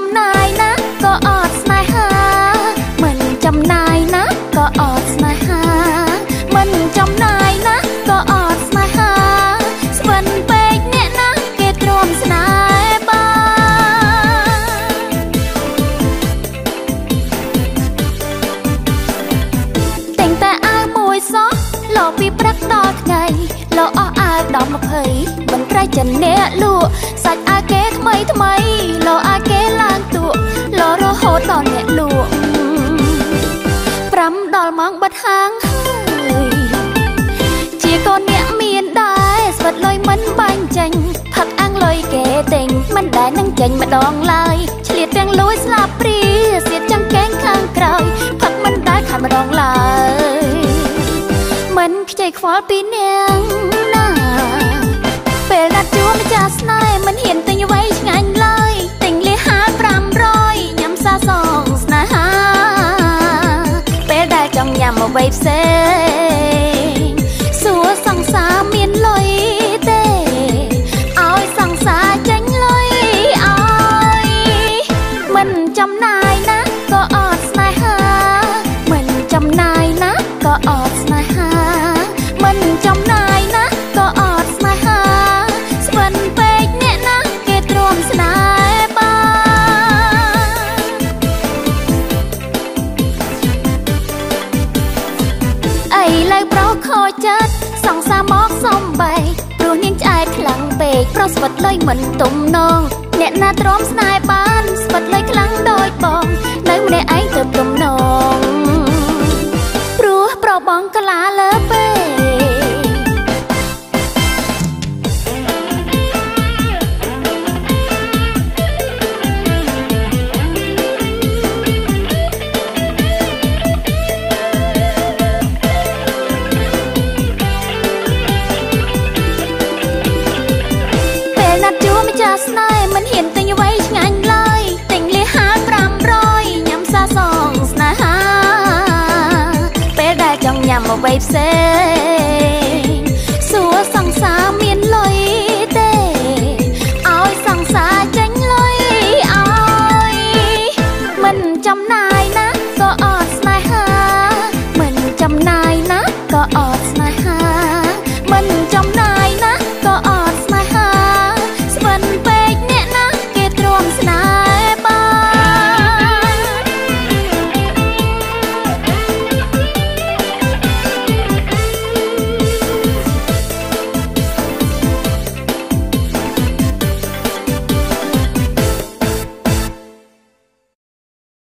ចំណាយណាក៏អត់ស្នេហា មិនចំណាយណាក៏អត់ស្នេហា មិនចំណាយណាក៏អត់ស្នេហា ស្វិនពេកអ្នកណាគេទ្រាំស្នេហ៍បានតែងតែអាវមួយសោះលោពីព្រឹកដល់ថ្ងៃលោអស់អាវដល់20មិនប្រែចិនអ្នកល 5ដល់ម៉ោងបិទហាងហើយជាកូនអ្នកមានដែរស្វិតលុយមិនបាញ់ចាញ់ផឹកអាំងលុយគេទិញមិនដែលនឹងចាញ់ម្ដងឡើយឆ្លៀតទាំងលួយស្លាប់ព្រាសៀតចាំងកែងខាងក្រោយផឹកមិនដែលខាត់ម្ដងឡើយមិនខ្ចីខ្វល់ពីនាងណាពេលណាត់ជួបម្ចាស់ស្នេហ៍មិនហ៊ានទិញអ្វីឆ្ងាញ់ឡើយ ដែលចង់ បានឥឡូវប្រុសខូចចិត្តសង្សារមកសំបែកព្រោះនាងឆ្អែតខ្លាំងពេកប្រុសស្វិតលុយមិនទំនងអ្នកណាទ្រាំស្នេហ៍បានស្វិតលុយខ្លាំងដូចបងនៅម្នាក់ឯងទៅទំនងព្រោះប្របងកលា មិនហ៊ានទិញអ្វីឆ្ងាញ់ឡើយទិញលៀហា500ញ៉ាំសាសងស្នេហា ពេលដែលចង់ញ៉ាំអ្វីផ្សេងសួរសង្សារមានលុយទេឲ្យសង្សារចាញ់លុយឲ្យមិនចំណា